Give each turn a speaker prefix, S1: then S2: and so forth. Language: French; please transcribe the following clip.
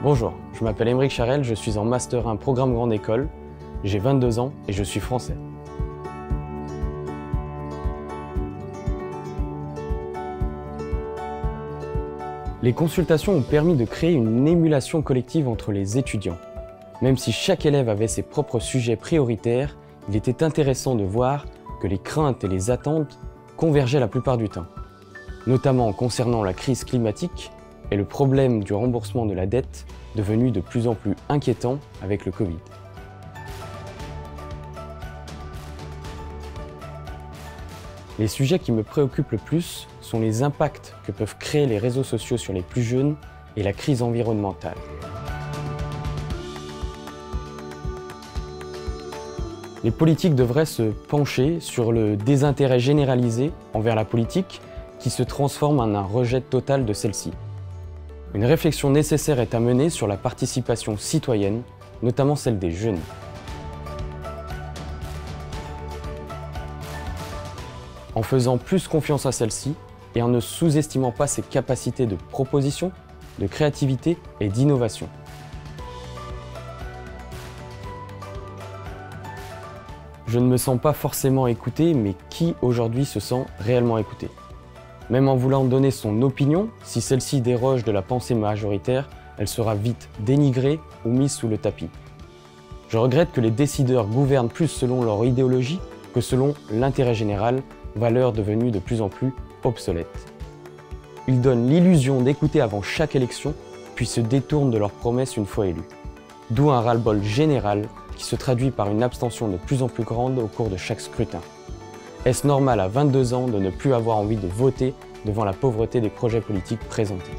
S1: Bonjour, je m'appelle Émeric Charel, je suis en Master 1 Programme Grande École, j'ai 22 ans et je suis français. Les consultations ont permis de créer une émulation collective entre les étudiants. Même si chaque élève avait ses propres sujets prioritaires, il était intéressant de voir que les craintes et les attentes convergeaient la plupart du temps, notamment concernant la crise climatique et le problème du remboursement de la dette devenu de plus en plus inquiétant avec le Covid. Les sujets qui me préoccupent le plus sont les impacts que peuvent créer les réseaux sociaux sur les plus jeunes et la crise environnementale. Les politiques devraient se pencher sur le désintérêt généralisé envers la politique qui se transforme en un rejet total de celle-ci. Une réflexion nécessaire est à mener sur la participation citoyenne, notamment celle des jeunes. En faisant plus confiance à celle-ci et en ne sous-estimant pas ses capacités de proposition, de créativité et d'innovation. Je ne me sens pas forcément écouté, mais qui aujourd'hui se sent réellement écouté? Même en voulant donner son opinion, si celle-ci déroge de la pensée majoritaire, elle sera vite dénigrée ou mise sous le tapis. Je regrette que les décideurs gouvernent plus selon leur idéologie que selon l'intérêt général, valeur devenue de plus en plus obsolète. Ils donnent l'illusion d'écouter avant chaque élection, puis se détournent de leurs promesses une fois élus. D'où un ras-le-bol général qui se traduit par une abstention de plus en plus grande au cours de chaque scrutin. Est-ce normal à 22 ans de ne plus avoir envie de voter devant la pauvreté des projets politiques présentés?